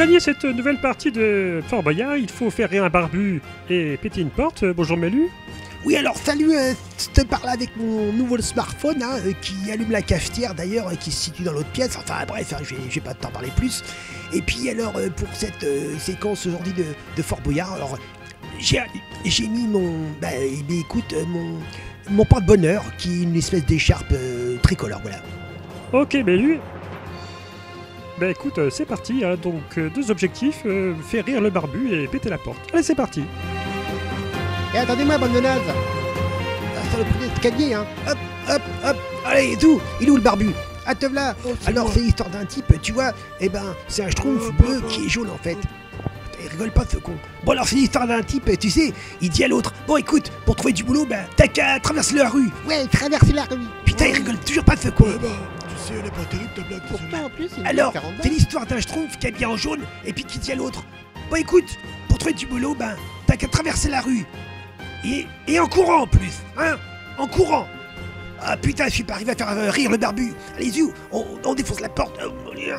gagner cette nouvelle partie de Fort Boyard, il faut faire rire un barbu et péter une porte. Bonjour Mélu. Oui, alors salut, euh, je te parle avec mon nouveau smartphone hein, euh, qui allume la cafetière d'ailleurs, euh, qui se situe dans l'autre pièce. Enfin bref, hein, je vais- je vais pas t'en parler plus. Et puis alors, euh, pour cette séquence aujourd'hui de, de Fort Boyard, alors j'ai j'ai mis mon. Bah, bien, écoute, mon, mon porte-bonheur qui est une espèce d'écharpe tricolore, voilà. Ok Mélu. Bah écoute, euh, c'est parti. hein. Donc euh, deux objectifs, euh, faire rire le barbu et péter la porte. Allez, c'est parti. Et attendez-moi, bande de nazes Ah, ça le prix d'escalier, hein Hop, hop, hop Allez, et tout Il est où le barbu? Ah, te voilà Alors, c'est l'histoire d'un type, tu vois, eh ben, c'est un schtroumpf bleu qui est jaune, en fait. Putain, Il rigole pas, ce con. Bon, alors, c'est l'histoire d'un type, tu sais, il dit à l'autre, bon, écoute, pour trouver du boulot, ben, t'as qu'à traverser la rue. Ouais, traverser la rue. Putain, il rigole toujours pas, ce con. Ouais, bah, tu sais, elle est pas terrible ta blague. désolé. en plus, il Alors, c'est l'histoire d'un schtroumpf qui est habillé en jaune et puis qui dit à l'autre Bon, écoute, pour trouver du boulot, ben, t'as qu'à traverser la rue. Et, et en courant en plus, hein En courant Ah putain, je suis pas arrivé à faire euh, rire le barbu. Allez-y, on, on défonce la porte. Allez,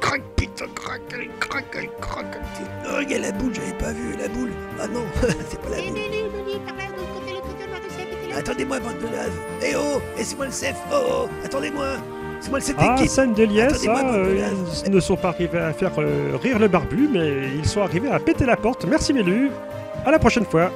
Crac, putain, crac, allez, crac, allez, crac. Oh, il y a la boule, j'avais pas vu la boule. Ah non, c'est pas la boule. Attendez-moi, bande de nazes. Eh oh, laissez-moi le chef. Oh, oh, attendez-moi. Chef Ah, d'équipe. scène de liesse, ah, euh, ils ne sont pas arrivés à faire euh, rire le barbu, mais ils sont arrivés à péter la porte. Merci Mélu. À la prochaine fois.